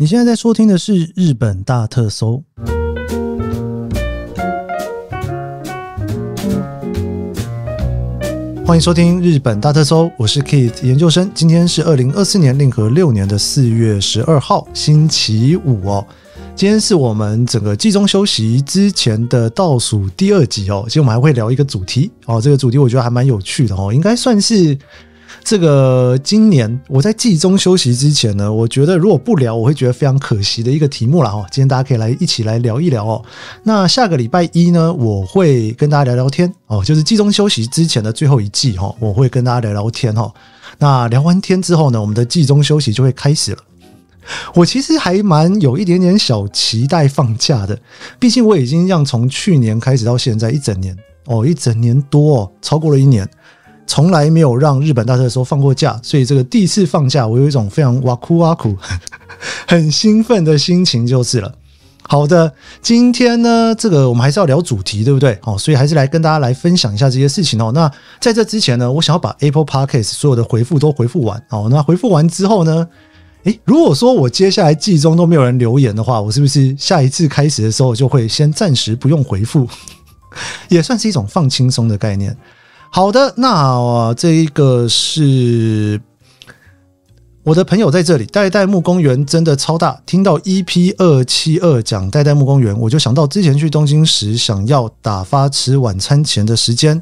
你现在在收听的是《日本大特搜》，欢迎收听《日本大特搜》，我是 Keith 研究生。今天是二零二四年令和六年的四月十二号，星期五哦。今天是我们整个季中休息之前的倒数第二集哦。其实我们还会聊一个主题哦，这个主题我觉得还蛮有趣的哦，应该算是。这个今年我在季中休息之前呢，我觉得如果不聊，我会觉得非常可惜的一个题目了哈。今天大家可以来一起来聊一聊哦。那下个礼拜一呢，我会跟大家聊聊天哦，就是季中休息之前的最后一季哈，我会跟大家聊聊天哈。那聊完天之后呢，我们的季中休息就会开始了。我其实还蛮有一点点小期待放假的，毕竟我已经让从去年开始到现在一整年哦，一整年多哦，超过了一年。从来没有让日本大学的时候放过假，所以这个第一次放假，我有一种非常哇哭哇哭，很兴奋的心情就是了。好的，今天呢，这个我们还是要聊主题，对不对？哦，所以还是来跟大家来分享一下这些事情哦。那在这之前呢，我想要把 Apple Podcast 所有的回复都回复完哦。那回复完之后呢，诶，如果说我接下来季中都没有人留言的话，我是不是下一次开始的时候就会先暂时不用回复，也算是一种放轻松的概念。好的，那这一个是我的朋友在这里。代代木公园真的超大，听到 EP 二七二讲代代木公园，我就想到之前去东京时，想要打发吃晚餐前的时间，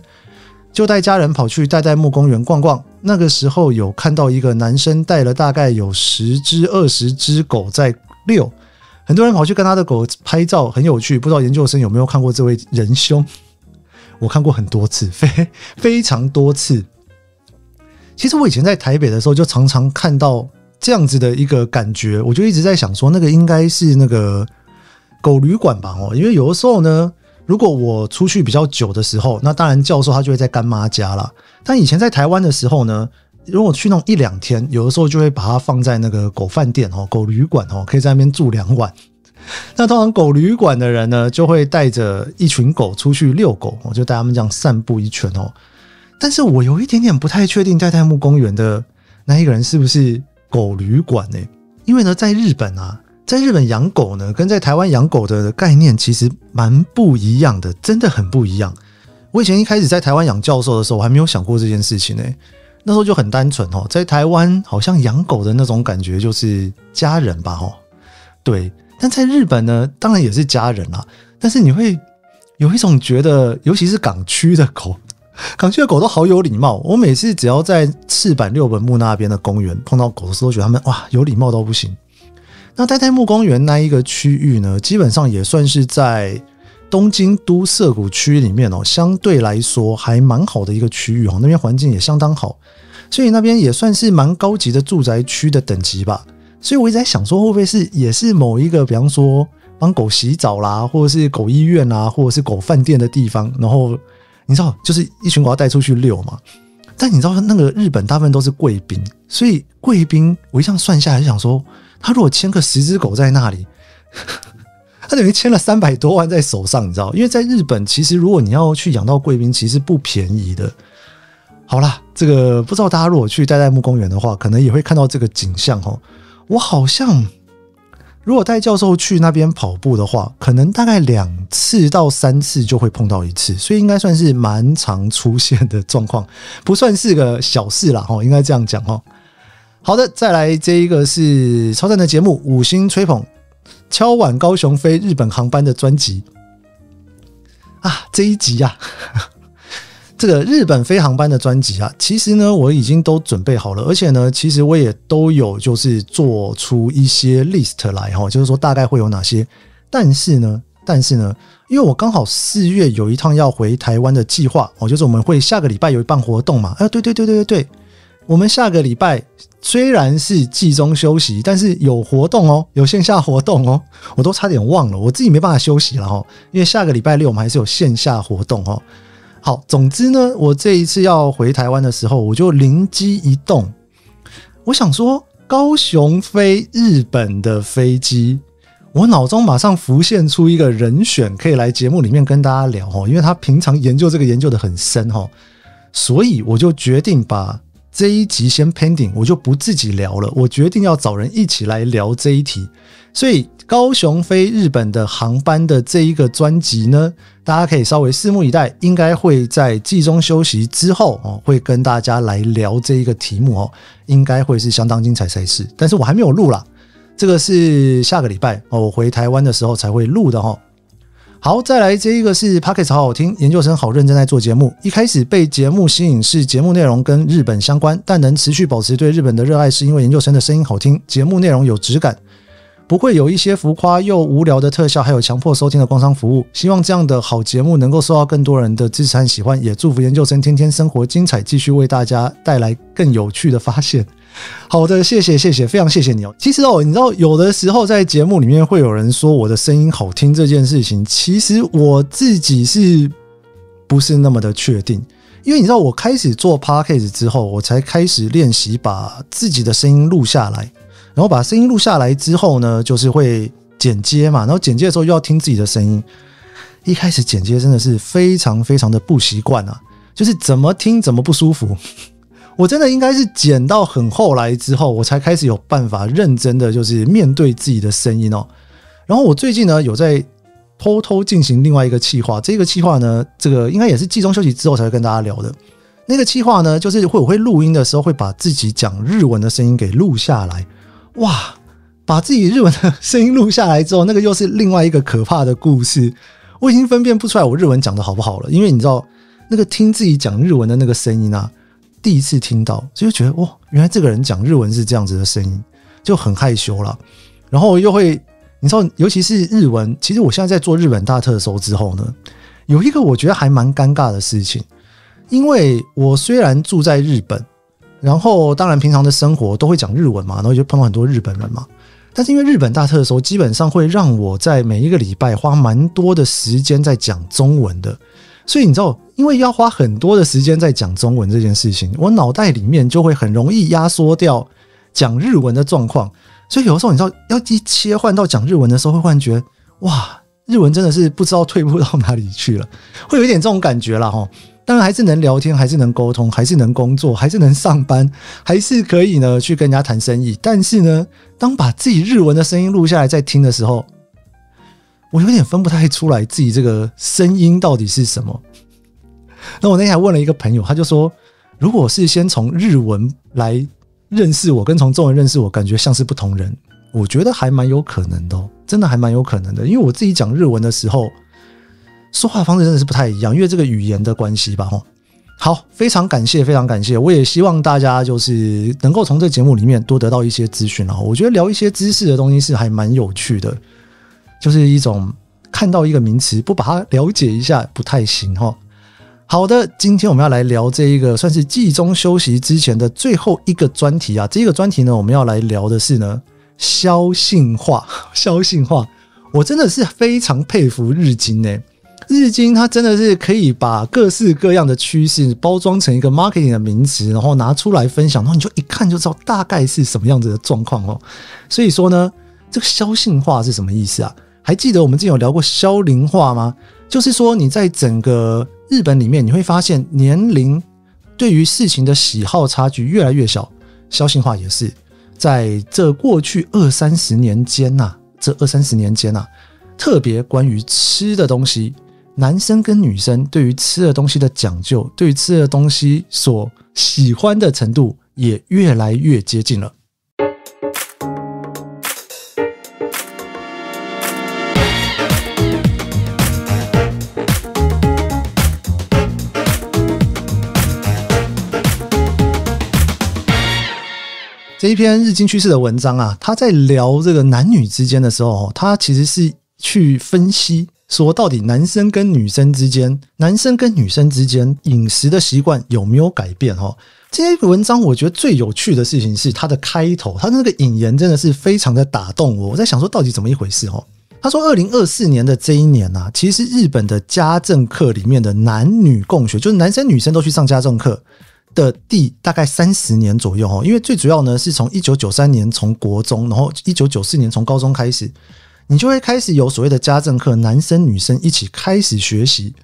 就带家人跑去代代木公园逛逛。那个时候有看到一个男生带了大概有十只、二十只狗在遛，很多人跑去跟他的狗拍照，很有趣。不知道研究生有没有看过这位仁兄？我看过很多次，非非常多次。其实我以前在台北的时候，就常常看到这样子的一个感觉，我就一直在想说，那个应该是那个狗旅馆吧？哦，因为有的时候呢，如果我出去比较久的时候，那当然教授他就会在干妈家啦。但以前在台湾的时候呢，如果去那种一两天，有的时候就会把它放在那个狗饭店哦，狗旅馆哦，可以在那边住两晚。那通常狗旅馆的人呢，就会带着一群狗出去遛狗，我就带他们这样散步一圈哦。但是我有一点点不太确定，代代木公园的那一个人是不是狗旅馆呢？因为呢，在日本啊，在日本养狗呢，跟在台湾养狗的概念其实蛮不一样的，真的很不一样。我以前一开始在台湾养教授的时候，我还没有想过这件事情呢。那时候就很单纯哦，在台湾好像养狗的那种感觉就是家人吧，哦，对。但在日本呢，当然也是家人啦。但是你会有一种觉得，尤其是港区的狗，港区的狗都好有礼貌。我每次只要在赤坂六本木那边的公园碰到狗的时候，觉得他们哇有礼貌到不行。那代代木公园那一个区域呢，基本上也算是在东京都涩谷区里面哦，相对来说还蛮好的一个区域哦，那边环境也相当好，所以那边也算是蛮高级的住宅区的等级吧。所以我一直在想，说会不会是也是某一个，比方说帮狗洗澡啦，或者是狗医院啊，或者是狗饭店的地方。然后你知道，就是一群狗要带出去遛嘛。但你知道，那个日本大部分都是贵宾，所以贵宾我一这样算下来，就想说，他如果牵个十只狗在那里，他等于牵了三百多万在手上，你知道？因为在日本，其实如果你要去养到贵宾，其实不便宜的。好啦，这个不知道大家如果去代代木公园的话，可能也会看到这个景象哦。我好像，如果带教授去那边跑步的话，可能大概两次到三次就会碰到一次，所以应该算是蛮常出现的状况，不算是个小事啦，哈，应该这样讲哈。好的，再来这一个是超赞的节目，五星吹捧，敲碗高雄飞日本航班的专辑啊，这一集呀。这个日本飞航班的专辑啊，其实呢我已经都准备好了，而且呢，其实我也都有就是做出一些 list 来哈，就是说大概会有哪些。但是呢，但是呢，因为我刚好四月有一趟要回台湾的计划哦，就是我们会下个礼拜有一办活动嘛。哎，对对对对对对，我们下个礼拜虽然是季中休息，但是有活动哦，有线下活动哦，我都差点忘了，我自己没办法休息了哈，因为下个礼拜六我们还是有线下活动哦。好，总之呢，我这一次要回台湾的时候，我就灵机一动，我想说高雄飞日本的飞机，我脑中马上浮现出一个人选，可以来节目里面跟大家聊哈，因为他平常研究这个研究的很深哈，所以我就决定把这一集先 pending，我就不自己聊了，我决定要找人一起来聊这一题。所以高雄飞日本的航班的这一个专辑呢，大家可以稍微拭目以待，应该会在季中休息之后哦，会跟大家来聊这一个题目哦，应该会是相当精彩赛事。但是我还没有录啦，这个是下个礼拜哦，我回台湾的时候才会录的哈。好，再来这一个是 p o c k e t 好好听，研究生好认真在做节目。一开始被节目吸引是节目内容跟日本相关，但能持续保持对日本的热爱是因为研究生的声音好听，节目内容有质感，不会有一些浮夸又无聊的特效，还有强迫收听的工商服务。希望这样的好节目能够受到更多人的支持和喜欢，也祝福研究生天天生活精彩，继续为大家带来更有趣的发现。好的，谢谢谢谢，非常谢谢你哦。其实哦，你知道有的时候在节目里面会有人说我的声音好听这件事情，其实我自己是不是那么的确定？因为你知道，我开始做 podcast 之后，我才开始练习把自己的声音录下来，然后把声音录下来之后呢，就是会剪接嘛，然后剪接的时候又要听自己的声音。一开始剪接真的是非常非常的不习惯啊，就是怎么听怎么不舒服。我真的应该是剪到很后来之后，我才开始有办法认真的就是面对自己的声音哦。然后我最近呢有在偷偷进行另外一个企划，这个企划呢，这个应该也是季中休息之后才会跟大家聊的。那个企划呢，就是会我会录音的时候会把自己讲日文的声音给录下来。哇，把自己日文的声音录下来之后，那个又是另外一个可怕的故事。我已经分辨不出来我日文讲的好不好了，因为你知道那个听自己讲日文的那个声音啊。第一次听到，就觉得哇，原来这个人讲日文是这样子的声音，就很害羞了。然后又会，你知道，尤其是日文，其实我现在在做日本大特搜之后呢，有一个我觉得还蛮尴尬的事情，因为我虽然住在日本，然后当然平常的生活都会讲日文嘛，然后就碰到很多日本人嘛，但是因为日本大特搜基本上会让我在每一个礼拜花蛮多的时间在讲中文的。所以你知道，因为要花很多的时间在讲中文这件事情，我脑袋里面就会很容易压缩掉讲日文的状况。所以有的时候，你知道，要一切换到讲日文的时候，会忽然觉，哇，日文真的是不知道退步到哪里去了，会有一点这种感觉了哈。当然还是能聊天，还是能沟通，还是能工作，还是能上班，还是可以呢去跟人家谈生意。但是呢，当把自己日文的声音录下来再听的时候，我有点分不太出来自己这个声音到底是什么。那我那天还问了一个朋友，他就说，如果是先从日文来认识我，跟从中文认识我，感觉像是不同人。我觉得还蛮有可能的，真的还蛮有可能的。因为我自己讲日文的时候，说话方式真的是不太一样，因为这个语言的关系吧。哈，好，非常感谢，非常感谢。我也希望大家就是能够从这节目里面多得到一些资讯啊。我觉得聊一些知识的东西是还蛮有趣的。就是一种看到一个名词不把它了解一下不太行哈。好的，今天我们要来聊这一个算是季中休息之前的最后一个专题啊。这个专题呢，我们要来聊的是呢，消性化。消性化，我真的是非常佩服日经呢。日经它真的是可以把各式各样的趋势包装成一个 marketing 的名词，然后拿出来分享，然后你就一看就知道大概是什么样子的状况哦。所以说呢，这个消性化是什么意思啊？还记得我们之前有聊过消龄化吗？就是说，你在整个日本里面，你会发现年龄对于事情的喜好差距越来越小。消性化也是在这过去二三十年间呐，这二三十年间呐，特别关于吃的东西，男生跟女生对于吃的东西的讲究，对于吃的东西所喜欢的程度也越来越接近了。这一篇日经趋势的文章啊，他在聊这个男女之间的时候，他其实是去分析说，到底男生跟女生之间，男生跟女生之间饮食的习惯有没有改变？哈，这篇文章我觉得最有趣的事情是它的开头，它的那个引言真的是非常的打动我。我在想说，到底怎么一回事？哦，他说，二零二四年的这一年呐，其实日本的家政课里面的男女共学，就是男生女生都去上家政课。的第大概三十年左右哦，因为最主要呢是从一九九三年从国中，然后一九九四年从高中开始，你就会开始有所谓的家政课，男生女生一起开始学习。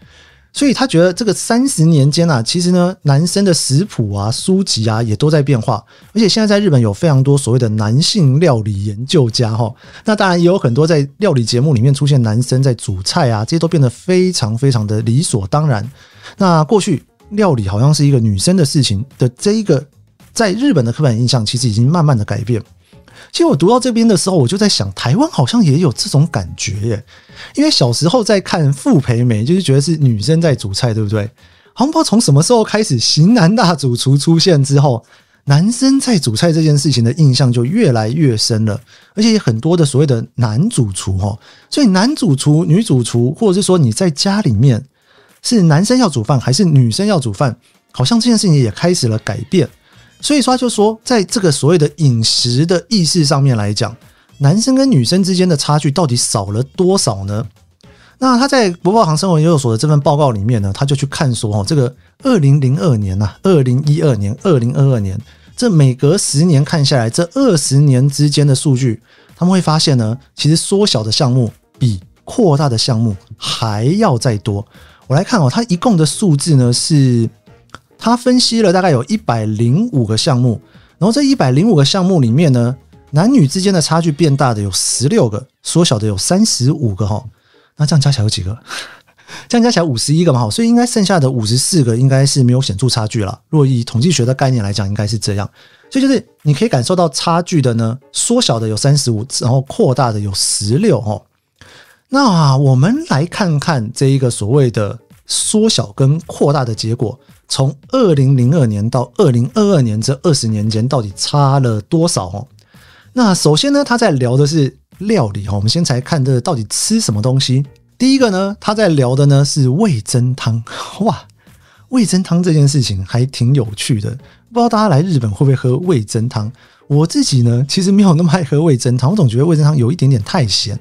所以他觉得这个三十年间啊，其实呢，男生的食谱啊、书籍啊也都在变化，而且现在在日本有非常多所谓的男性料理研究家哈。那当然也有很多在料理节目里面出现男生在煮菜啊，这些都变得非常非常的理所当然。那过去料理好像是一个女生的事情的这一个，在日本的刻板印象其实已经慢慢的改变。其实我读到这边的时候，我就在想，台湾好像也有这种感觉耶。因为小时候在看傅培梅，就是觉得是女生在煮菜，对不对？好像不知道从什么时候开始，型男大主厨出现之后，男生在煮菜这件事情的印象就越来越深了。而且很多的所谓的男主厨哈，所以男主厨、女主厨，或者是说你在家里面是男生要煮饭还是女生要煮饭，好像这件事情也开始了改变。所以说，就说在这个所谓的饮食的意识上面来讲，男生跟女生之间的差距到底少了多少呢？那他在博报行生活研究所的这份报告里面呢，他就去看说，哦，这个二零零二年呐，二零一二年、二零二二年，这每隔十年看下来，这二十年之间的数据，他们会发现呢，其实缩小的项目比扩大的项目还要再多。我来看哦，它一共的数字呢是。他分析了大概有一百零五个项目，然后这一百零五个项目里面呢，男女之间的差距变大的有十六个，缩小的有三十五个哈。那这样加起来有几个？这样加起来五十一个嘛哈，所以应该剩下的五十四个应该是没有显著差距了。若以统计学的概念来讲，应该是这样。所以就是你可以感受到差距的呢，缩小的有三十五，然后扩大的有十六哈。那我们来看看这一个所谓的缩小跟扩大的结果。从二零零二年到二零二二年这二十年间，到底差了多少哦？那首先呢，他在聊的是料理哈。我们先才看这到底吃什么东西。第一个呢，他在聊的呢是味增汤。哇，味增汤这件事情还挺有趣的。不知道大家来日本会不会喝味增汤？我自己呢，其实没有那么爱喝味增汤。我总觉得味增汤有一点点太咸。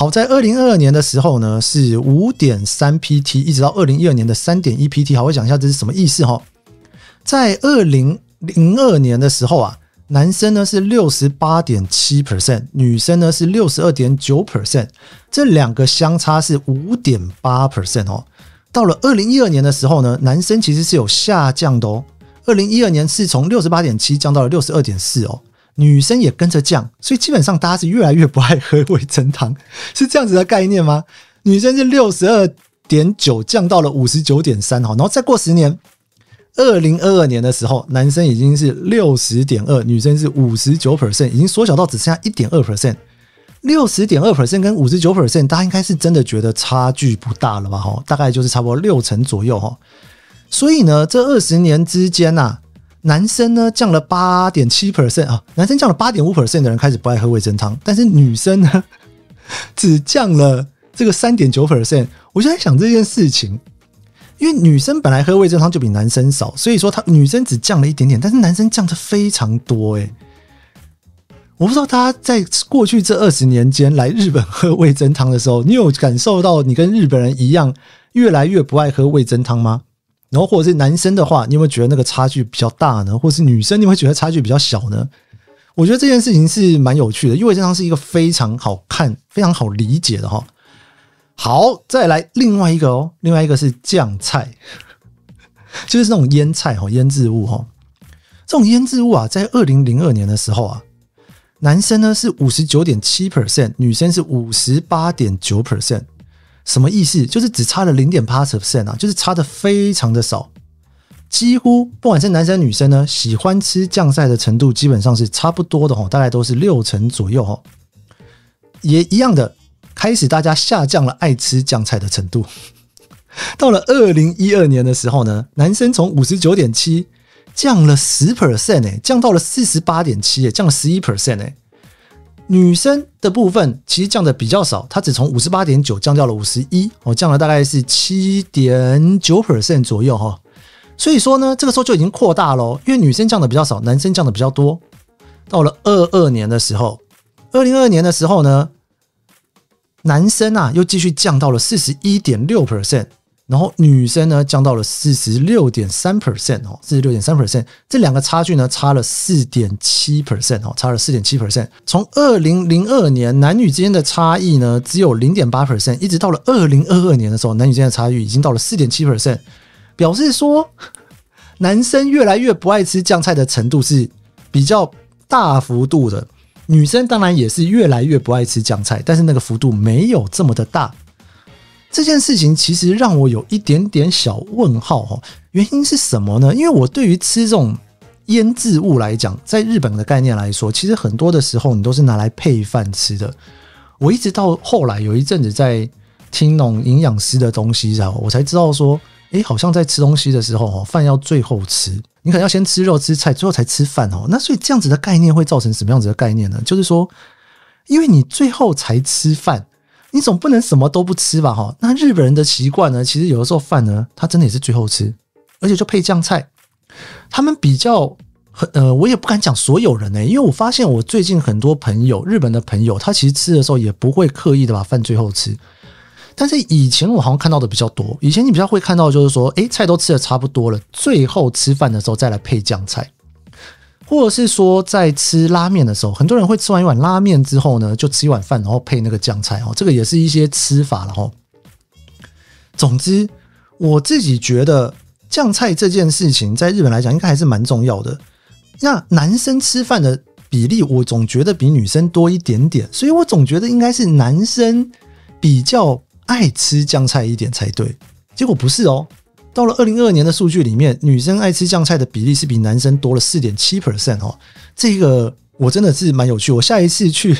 好在二零二二年的时候呢，是五点三 pt，一直到二零一二年的三点一 pt。好，我讲一下这是什么意思哈。在二零零二年的时候啊，男生呢是六十八点七 percent，女生呢是六十二点九 percent，这两个相差是五点八 percent 哦。到了二零一二年的时候呢，男生其实是有下降的哦。二零一二年是从六十八点七降到了六十二点四哦。女生也跟着降，所以基本上大家是越来越不爱喝味增汤，是这样子的概念吗？女生是六十二点九降到了五十九点三哈，然后再过十年，二零二二年的时候，男生已经是六十点二，女生是五十九 percent，已经缩小到只剩下一点二 percent。六十点二 percent 跟五十九 percent，大家应该是真的觉得差距不大了吧？哈，大概就是差不多六成左右哈。所以呢，这二十年之间呐。男生呢降了八点七 percent 啊，男生降了八点五 percent 的人开始不爱喝味增汤，但是女生呢只降了这个三点九 percent。我就在想这件事情，因为女生本来喝味增汤就比男生少，所以说她女生只降了一点点，但是男生降的非常多诶。我不知道大家在过去这二十年间来日本喝味增汤的时候，你有感受到你跟日本人一样越来越不爱喝味增汤吗？然后或者是男生的话，你有没有觉得那个差距比较大呢？或者是女生，你会觉得差距比较小呢？我觉得这件事情是蛮有趣的，因为这汤是一个非常好看、非常好理解的哈。好，再来另外一个哦，另外一个是酱菜，就是那种腌菜哈，腌制物哈。这种腌制物啊，在二零零二年的时候啊，男生呢是五十九点七 percent，女生是五十八点九 percent。什么意思？就是只差了零点八 percent 啊，就是差的非常的少，几乎不管是男生女生呢，喜欢吃酱菜的程度基本上是差不多的哈，大概都是六成左右哈，也一样的，开始大家下降了爱吃酱菜的程度。到了二零一二年的时候呢，男生从五十九点七降了十 percent 哎，降到了四十八点七降了十一 percent 哎。女生的部分其实降的比较少，它只从五十八点九降掉了五十一，哦，降了大概是七点九 percent 左右哈。所以说呢，这个时候就已经扩大了，因为女生降的比较少，男生降的比较多。到了二二年的时候，二零二二年的时候呢，男生啊又继续降到了四十一点六 percent，然后女生呢降到了四十六点三 percent 哦，四十六点三 percent，这两个差距呢差了四点七 percent 哦，差了四点七 percent。从二零零二年男女之间的差异呢只有零点八 percent，一直到了二零二二年的时候，男女之间的差距已经到了四点七 percent，表示说男生越来越不爱吃酱菜的程度是比较大幅度的，女生当然也是越来越不爱吃酱菜，但是那个幅度没有这么的大。这件事情其实让我有一点点小问号哈，原因是什么呢？因为我对于吃这种腌制物来讲，在日本的概念来说，其实很多的时候你都是拿来配饭吃的。我一直到后来有一阵子在听那种营养师的东西，然后我才知道说，诶，好像在吃东西的时候哦，饭要最后吃，你可能要先吃肉吃菜，最后才吃饭哦。那所以这样子的概念会造成什么样子的概念呢？就是说，因为你最后才吃饭。你总不能什么都不吃吧？哈，那日本人的习惯呢？其实有的时候饭呢，他真的也是最后吃，而且就配酱菜。他们比较，呃，我也不敢讲所有人呢，因为我发现我最近很多朋友，日本的朋友，他其实吃的时候也不会刻意的把饭最后吃。但是以前我好像看到的比较多，以前你比较会看到就是说，诶，菜都吃的差不多了，最后吃饭的时候再来配酱菜。或者是说，在吃拉面的时候，很多人会吃完一碗拉面之后呢，就吃一碗饭，然后配那个酱菜哦。这个也是一些吃法了哈。总之，我自己觉得酱菜这件事情，在日本来讲，应该还是蛮重要的。那男生吃饭的比例，我总觉得比女生多一点点，所以我总觉得应该是男生比较爱吃酱菜一点才对。结果不是哦。到了二零二二年的数据里面，女生爱吃酱菜的比例是比男生多了四点七 percent 哦。这个我真的是蛮有趣。我下一次去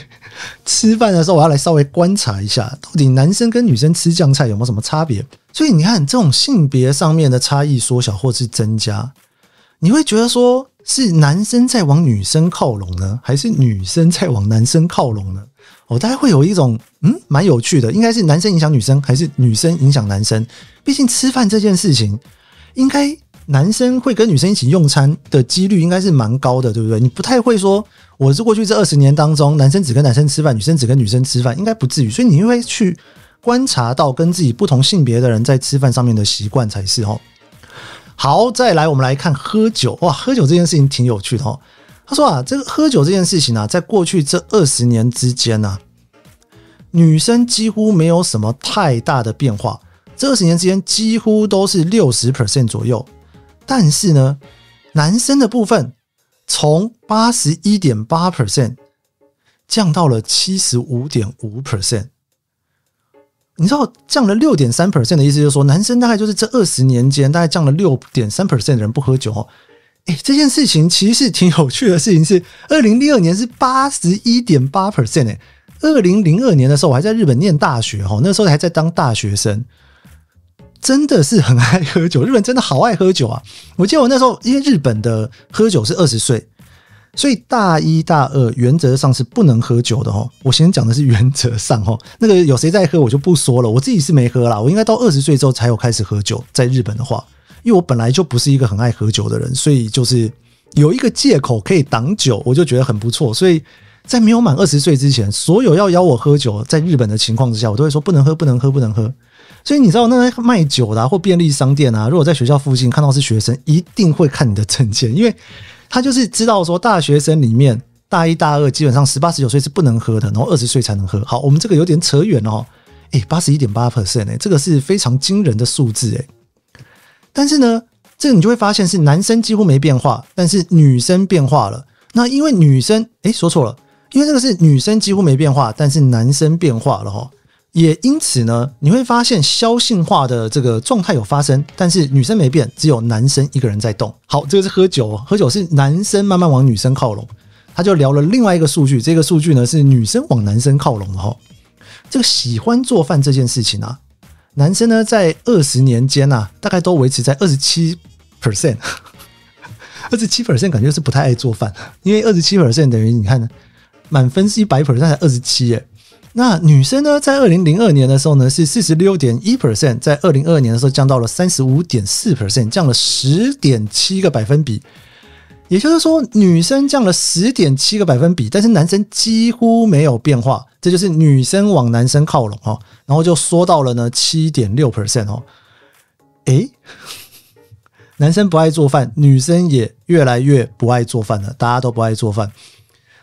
吃饭的时候，我要来稍微观察一下，到底男生跟女生吃酱菜有没有什么差别。所以你看，这种性别上面的差异缩小或是增加，你会觉得说是男生在往女生靠拢呢，还是女生在往男生靠拢呢？我大概会有一种嗯，蛮有趣的，应该是男生影响女生，还是女生影响男生？毕竟吃饭这件事情，应该男生会跟女生一起用餐的几率应该是蛮高的，对不对？你不太会说我是过去这二十年当中，男生只跟男生吃饭，女生只跟女生吃饭，应该不至于。所以你会去观察到跟自己不同性别的人在吃饭上面的习惯才是哦。好，再来我们来看喝酒哇，喝酒这件事情挺有趣的哦。他说啊，这个喝酒这件事情啊，在过去这二十年之间呢，女生几乎没有什么太大的变化。这二十年之间几乎都是六十 percent 左右，但是呢，男生的部分从八十一点八 percent 降到了七十五点五 percent。你知道降了六点三 percent 的意思，就是说男生大概就是这二十年间大概降了六点三 percent 的人不喝酒哦。这件事情其实挺有趣的事情。是二零零二年是八十一点八 percent 哎，二零零二年的时候我还在日本念大学哈，那时候还在当大学生，真的是很爱喝酒。日本真的好爱喝酒啊！我记得我那时候因为日本的喝酒是二十岁，所以大一大二原则上是不能喝酒的哦。我先讲的是原则上哦，那个有谁在喝我就不说了，我自己是没喝啦。我应该到二十岁之后才有开始喝酒，在日本的话。因为我本来就不是一个很爱喝酒的人，所以就是有一个借口可以挡酒，我就觉得很不错。所以在没有满二十岁之前，所有要邀我喝酒，在日本的情况之下，我都会说不能喝，不能喝，不能喝。所以你知道，那些卖酒的或便利商店啊，如果在学校附近看到是学生，一定会看你的证件，因为他就是知道说大学生里面大一、大二基本上十八、十九岁是不能喝的，然后二十岁才能喝。好，我们这个有点扯远哦。诶八十一点八 percent 哎，这个是非常惊人的数字诶。但是呢，这个你就会发现是男生几乎没变化，但是女生变化了。那因为女生，诶说错了，因为这个是女生几乎没变化，但是男生变化了哈。也因此呢，你会发现消性化的这个状态有发生，但是女生没变，只有男生一个人在动。好，这个是喝酒，喝酒是男生慢慢往女生靠拢。他就聊了另外一个数据，这个数据呢是女生往男生靠拢的哈。这个喜欢做饭这件事情啊。男生呢，在二十年间呐，大概都维持在二十七 percent，二十七 percent 感觉是不太爱做饭，因为二十七 percent 等于你看，满分是一百 percent 才二十七耶。那女生呢，在二零零二年的时候呢，是四十六点一 percent，在二零二二年的时候降到了三十五点四 percent，降了十点七个百分比。也就是说，女生降了十点七个百分比，但是男生几乎没有变化，这就是女生往男生靠拢哦。然后就说到了呢七点六 percent 哦。诶，男生不爱做饭，女生也越来越不爱做饭了，大家都不爱做饭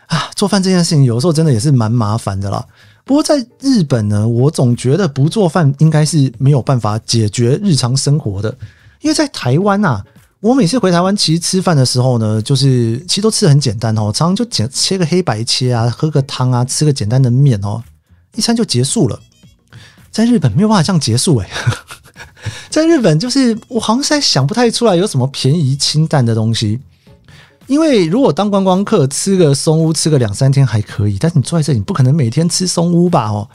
啊。做饭这件事情有时候真的也是蛮麻烦的啦。不过在日本呢，我总觉得不做饭应该是没有办法解决日常生活的，因为在台湾啊，我每次回台湾其实吃饭的时候呢，就是其实都吃的很简单哦，常常就切切个黑白切啊，喝个汤啊，吃个简单的面哦，一餐就结束了。在日本没有办法这样结束诶，在日本就是我好像在想不太出来有什么便宜清淡的东西。因为如果当观光客吃个松屋吃个两三天还可以，但是你坐在这里不可能每天吃松屋吧？哦，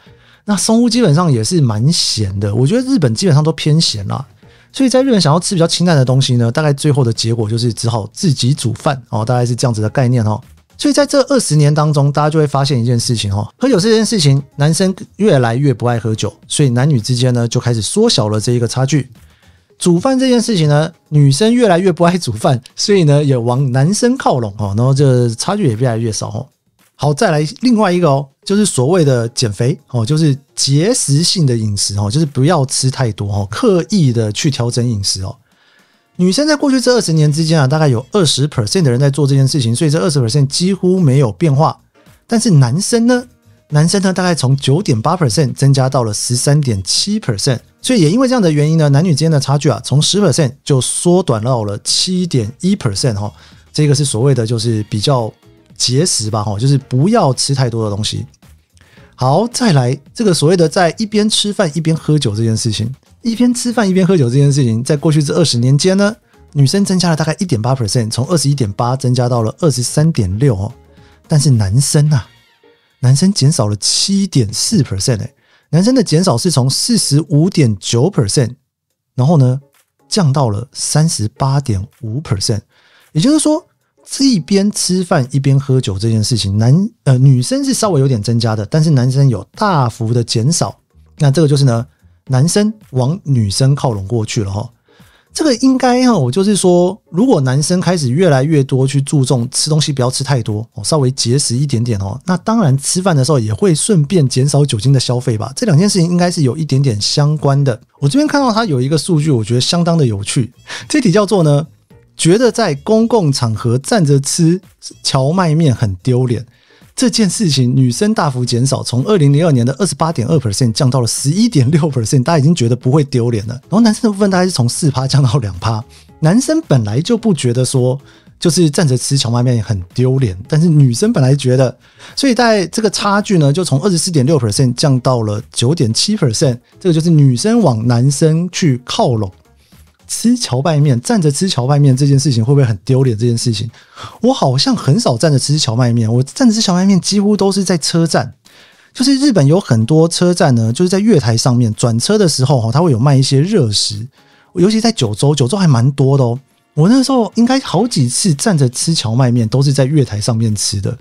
那松屋基本上也是蛮咸的。我觉得日本基本上都偏咸啦，所以在日本想要吃比较清淡的东西呢，大概最后的结果就是只好自己煮饭哦，大概是这样子的概念哦。所以在这二十年当中，大家就会发现一件事情哦，喝酒这件事情，男生越来越不爱喝酒，所以男女之间呢就开始缩小了这一个差距。煮饭这件事情呢，女生越来越不爱煮饭，所以呢也往男生靠拢哦，然后这差距也越来越少哦。好，再来另外一个哦，就是所谓的减肥哦，就是节食性的饮食哦，就是不要吃太多哦，刻意的去调整饮食哦。女生在过去这二十年之间啊，大概有二十 percent 的人在做这件事情，所以这二十 percent 几乎没有变化。但是男生呢？男生呢，大概从九点八 percent 增加到了十三点七 percent，所以也因为这样的原因呢，男女之间的差距啊，从十 percent 就缩短到了七点一 percent 哈。这个是所谓的就是比较节食吧哈，就是不要吃太多的东西。好，再来这个所谓的在一边吃饭一边喝酒这件事情，一边吃饭一边喝酒这件事情，在过去这二十年间呢，女生增加了大概一点八 percent，从二十一点八增加到了二十三点六哦，但是男生啊。男生减少了七点四 percent 哎，男生的减少是从四十五点九 percent，然后呢降到了三十八点五 percent，也就是说，这一边吃饭一边喝酒这件事情，男呃女生是稍微有点增加的，但是男生有大幅的减少，那这个就是呢，男生往女生靠拢过去了哈。这个应该哈，我就是说，如果男生开始越来越多去注重吃东西，不要吃太多哦，稍微节食一点点哦，那当然吃饭的时候也会顺便减少酒精的消费吧。这两件事情应该是有一点点相关的。我这边看到它有一个数据，我觉得相当的有趣。这题叫做呢，觉得在公共场合站着吃荞麦面很丢脸。这件事情，女生大幅减少，从二零零二年的二十八点二 percent 降到了十一点六 percent，大家已经觉得不会丢脸了。然后男生的部分大概是从四趴降到两趴。男生本来就不觉得说，就是站着吃荞麦面很丢脸，但是女生本来觉得，所以在这个差距呢，就从二十四点六 percent 降到了九点七 percent，这个就是女生往男生去靠拢。吃荞麦面，站着吃荞麦面这件事情会不会很丢脸？这件事情，我好像很少站着吃荞麦面。我站着吃荞麦面几乎都是在车站，就是日本有很多车站呢，就是在月台上面转车的时候哈，它会有卖一些热食，尤其在九州，九州还蛮多的哦。我那时候应该好几次站着吃荞麦面都是在月台上面吃的。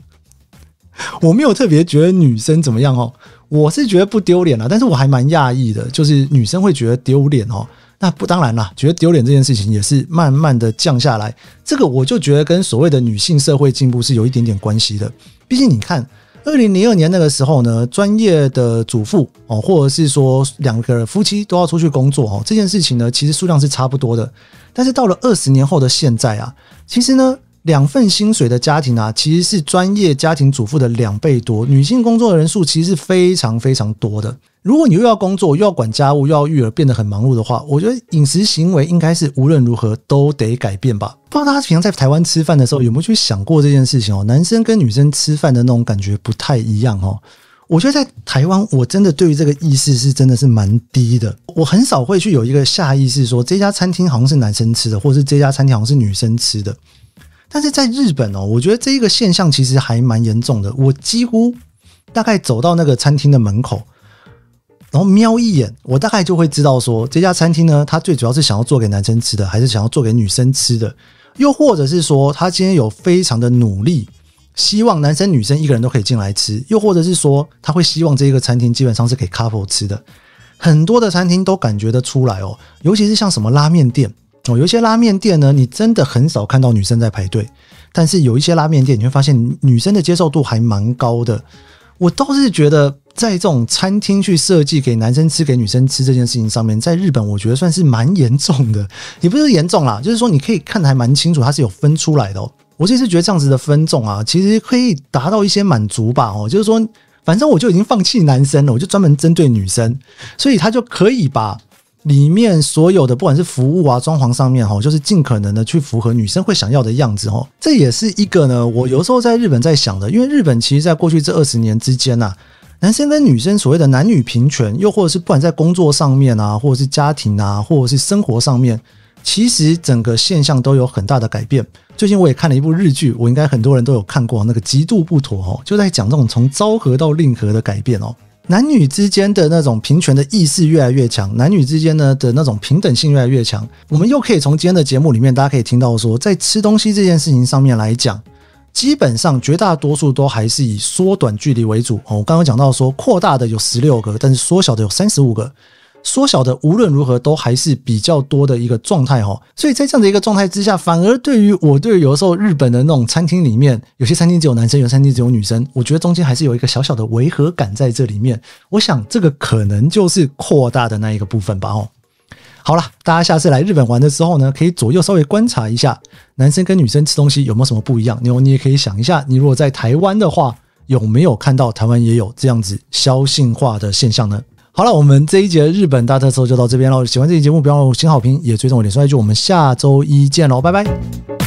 我没有特别觉得女生怎么样哦，我是觉得不丢脸了，但是我还蛮讶异的，就是女生会觉得丢脸哦。那不当然啦，觉得丢脸这件事情也是慢慢的降下来。这个我就觉得跟所谓的女性社会进步是有一点点关系的。毕竟你看，二零零二年那个时候呢，专业的主妇哦，或者是说两个夫妻都要出去工作哦，这件事情呢，其实数量是差不多的。但是到了二十年后的现在啊，其实呢，两份薪水的家庭啊，其实是专业家庭主妇的两倍多，女性工作的人数其实是非常非常多的。如果你又要工作，又要管家务，又要育儿，变得很忙碌的话，我觉得饮食行为应该是无论如何都得改变吧。不知道大家平常在台湾吃饭的时候有没有去想过这件事情哦？男生跟女生吃饭的那种感觉不太一样哦。我觉得在台湾，我真的对于这个意识是真的是蛮低的。我很少会去有一个下意识说这家餐厅好像是男生吃的，或是这家餐厅好像是女生吃的。但是在日本哦，我觉得这一个现象其实还蛮严重的。我几乎大概走到那个餐厅的门口。然后瞄一眼，我大概就会知道说这家餐厅呢，它最主要是想要做给男生吃的，还是想要做给女生吃的？又或者是说，他今天有非常的努力，希望男生女生一个人都可以进来吃？又或者是说，他会希望这一个餐厅基本上是给 couple 吃的？很多的餐厅都感觉得出来哦，尤其是像什么拉面店哦，有一些拉面店呢，你真的很少看到女生在排队，但是有一些拉面店，你会发现女生的接受度还蛮高的。我倒是觉得在这种餐厅去设计给男生吃、给女生吃这件事情上面，在日本我觉得算是蛮严重的，也不是严重啦，就是说你可以看得还蛮清楚，它是有分出来的。我其实觉得这样子的分众啊，其实可以达到一些满足吧。哦，就是说，反正我就已经放弃男生了，我就专门针对女生，所以他就可以把。里面所有的不管是服务啊、装潢上面哈，就是尽可能的去符合女生会想要的样子哈。这也是一个呢，我有时候在日本在想的，因为日本其实在过去这二十年之间呐，男生跟女生所谓的男女平权，又或者是不管在工作上面啊，或者是家庭啊，或者是生活上面，其实整个现象都有很大的改变。最近我也看了一部日剧，我应该很多人都有看过，那个极度不妥哦，就在讲这种从昭和到令和的改变哦。男女之间的那种平权的意识越来越强，男女之间呢的那种平等性越来越强。我们又可以从今天的节目里面，大家可以听到说，在吃东西这件事情上面来讲，基本上绝大多数都还是以缩短距离为主。哦，我刚刚讲到说，扩大的有十六个，但是缩小的有三十五个。缩小的无论如何都还是比较多的一个状态哈，所以在这样的一个状态之下，反而对于我对有的时候日本的那种餐厅里面，有些餐厅只有男生，有餐厅只有女生，我觉得中间还是有一个小小的违和感在这里面。我想这个可能就是扩大的那一个部分吧哦。好了，大家下次来日本玩的时候呢，可以左右稍微观察一下男生跟女生吃东西有没有什么不一样。你你也可以想一下，你如果在台湾的话，有没有看到台湾也有这样子消性化的现象呢？好了，我们这一节日本大特搜就到这边喽。喜欢这期节目，不要五星好评，也追踪我脸书 IG。我们下周一见喽，拜拜。